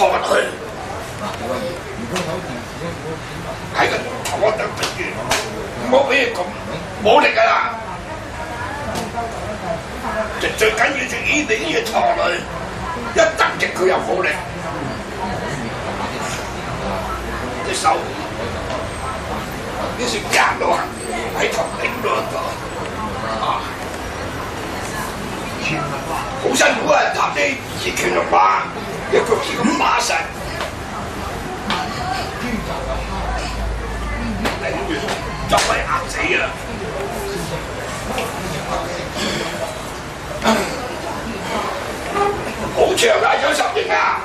坐落去，喺個坐得不住，唔好俾佢咁冇力噶啦。最最緊要就呢啲嘢坐落去，一突極佢又冇力，隻手呢條夾到，喺頭頂度啊！好辛苦啊！搭啲熱拳落馬，一腳趾咁馬實，頂住就係壓死啊！好長啊，有十型啊！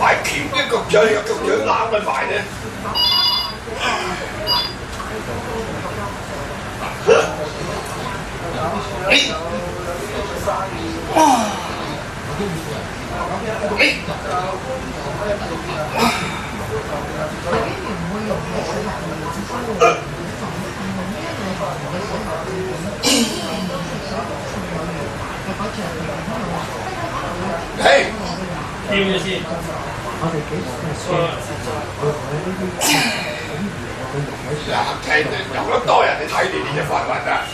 埋鉗一腳掌，一腳掌攬緊埋咧。Ấy. Ấy. Hey! Hey! Hey! Là thầy đọc lắm tôi à, thầy thì đi cho phật bạn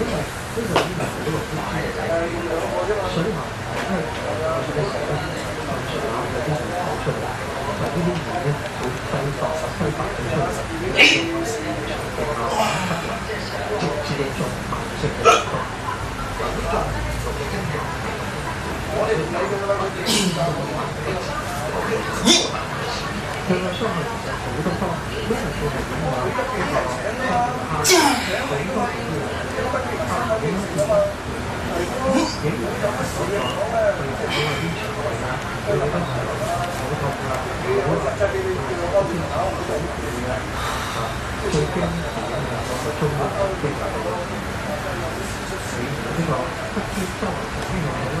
呢个呢个呢个系嗰个须须嚟嘅，水喉系因为佢系有啲须须，佢系有啲水口出嚟，就系呢啲鱼咧，好细个细个。先？嗱，聽有得多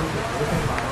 人哋睇你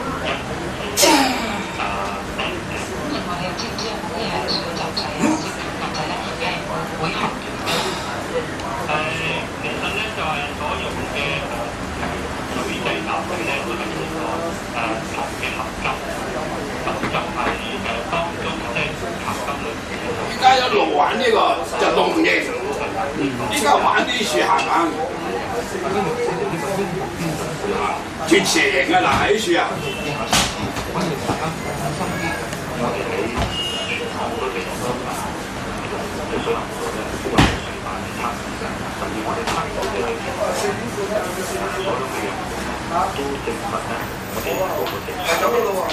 而家一路玩呢個就龍型，依家玩啲樹行行，轉蛇形啊！嗱喺樹啊！係咁嘅咯喎。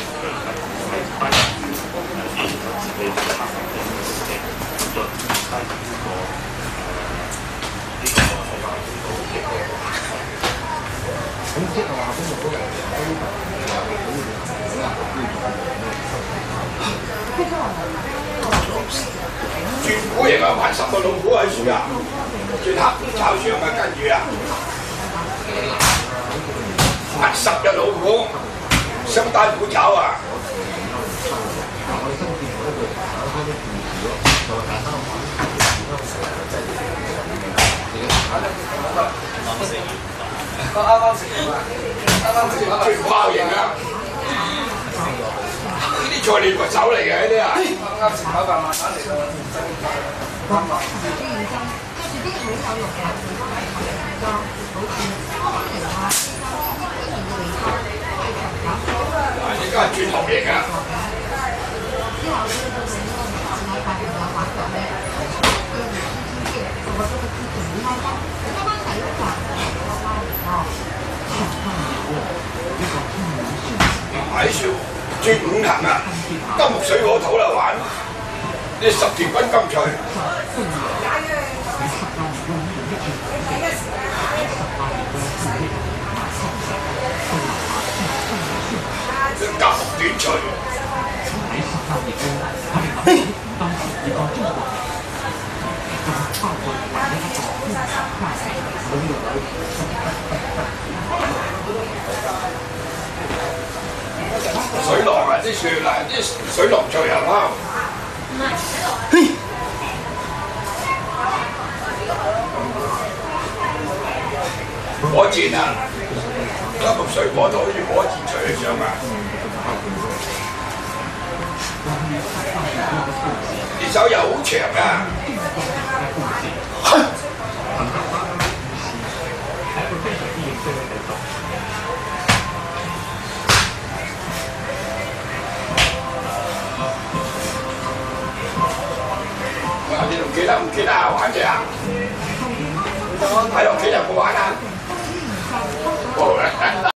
轉股型啊，玩十個老虎喺樹啊，轉黑炒場啊，跟住啊，玩十隻老虎，雙單虎炒啊！啱啱食完啊！啱啱食完轉炮型啊！呢啲菜你個手嚟嘅呢啲啊！啱啱食飽飯，慢慢嚟㗎。啱啊！而家轉頭型啊！喺樹轉五行啊！金木水火土啦玩，呢十条军金锤。啲樹嗱啲水龍隨又啱。嘿，火箭啊，粒木水果都好似火箭出去上啊！啲手又好長啊！哇！你同幾多唔記得啊？玩嘅啊？喺屋企有冇玩啊？